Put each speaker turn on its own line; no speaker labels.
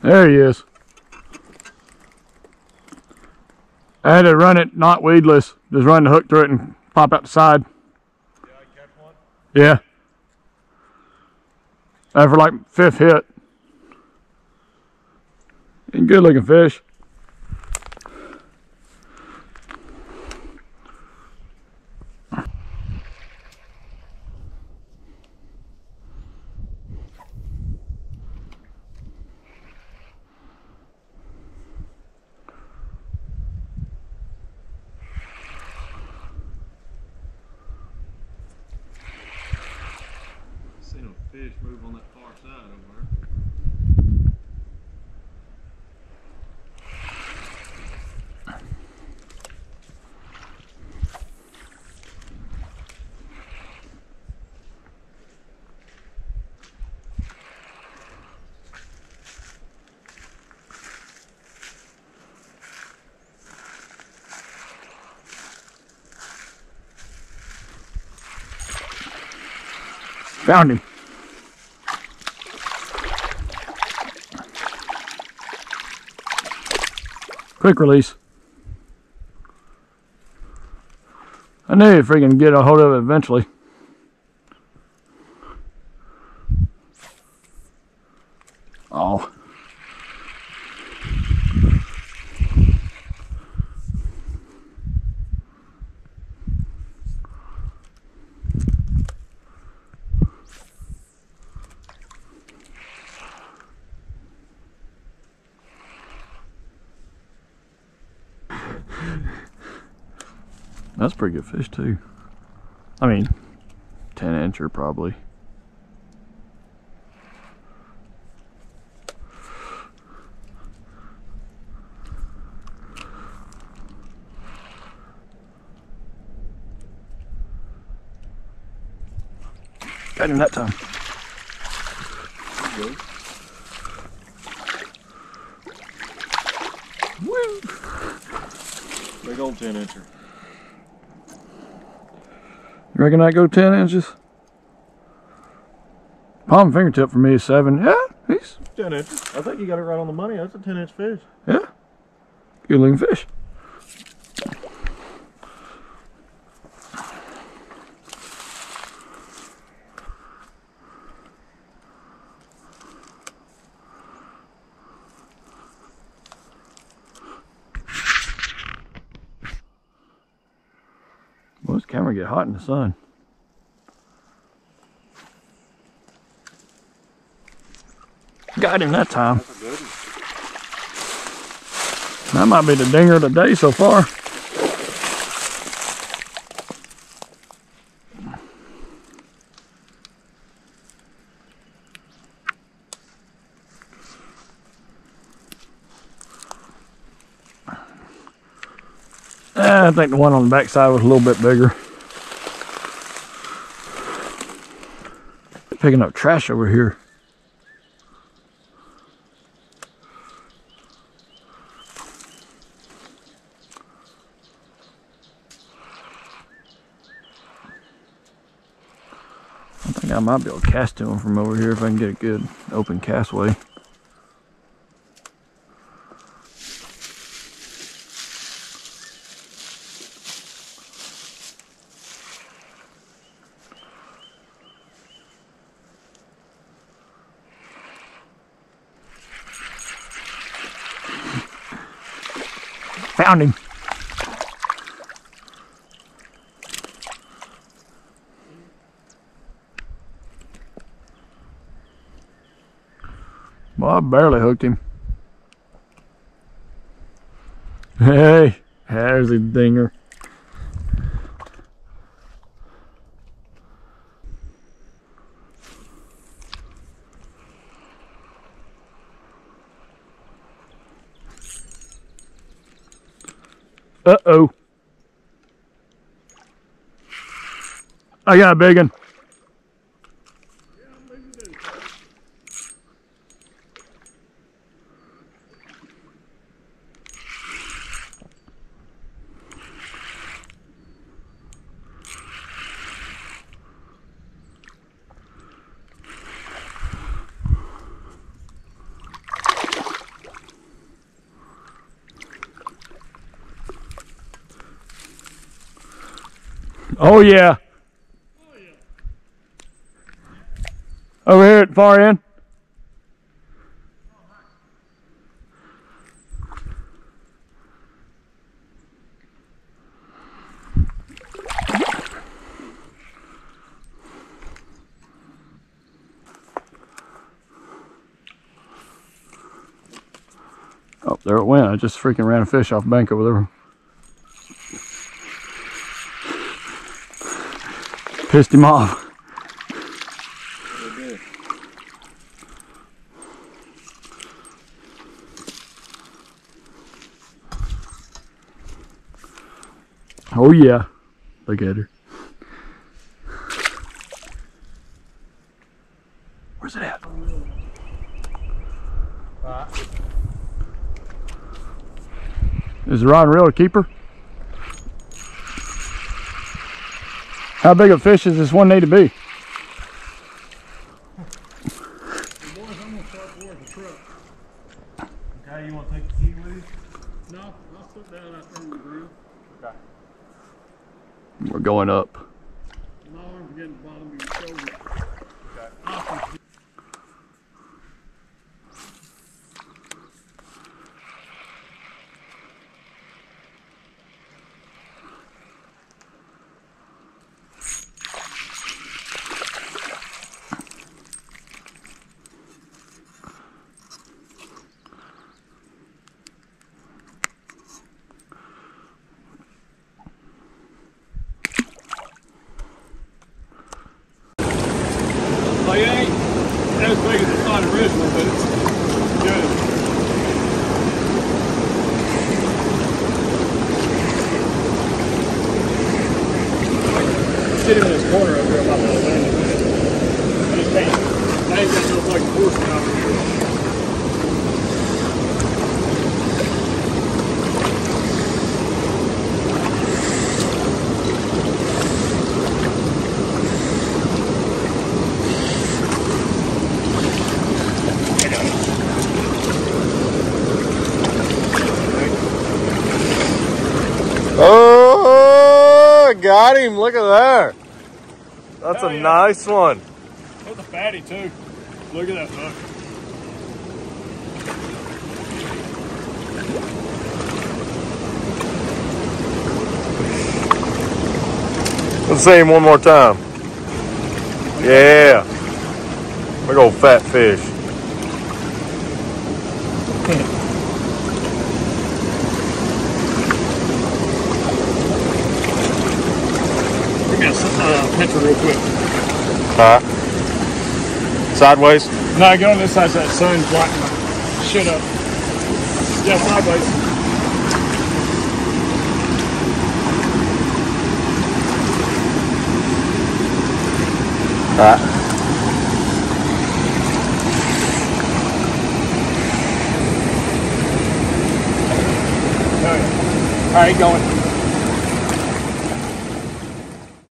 There he is. I had to run it not weedless. Just run the hook through it and pop out the side.
Yeah, I catch one.
Yeah. For like fifth hit. And good looking fish.
Seen a fish move on that far side over there.
Found him. Quick release. I knew you'd freaking get a hold of it eventually. Oh. That's a pretty good fish too. I mean, 10 incher probably. Got him that time.
Good.
Woo!
Big old 10 incher.
You reckon I go 10 inches? Palm fingertip for me is 7. Yeah, he's
10 inches. I think you got it right on the money. That's a 10 inch fish.
Yeah. Good looking fish. This camera get hot in the sun. Got him that time. That might be the dinger of the day so far. I think the one on the backside was a little bit bigger. Picking up trash over here. I think I might be able to cast to him from over here if I can get a good open castway. Him. Well, I barely hooked him. Hey, there's a dinger. Uh-oh. I got a big one. Oh yeah. Over here at far end. Oh, there it went. I just freaking ran a fish off the bank over there. Pissed him off. Oh yeah. Look at her. Where's it at? Is the rod and reel a keeper? How big a fish does this one need to be?
Boys, I'm gonna start towards the truck. Okay, you wanna take the key with you? No, I'll sit down out there on the ground.
We're going up.
My arms are getting the bottom of your shoulder. Okay. Awesome. Like, it ain't as big originally, but it's good. Sitting in this corner up here about the landing. I just can't. I ain't got no fucking force out here.
Oh, got him. Look at that. That's
Hell
a
yeah.
nice one.
That's a fatty too. Look at that hook.
Let's see him one more time. Yeah. Big old fat fish.
Give me a uh, picture real quick.
Huh? Sideways?
No, go on this side so that sun's blocking my shit up. Yeah, sideways.
Huh?
All right, going.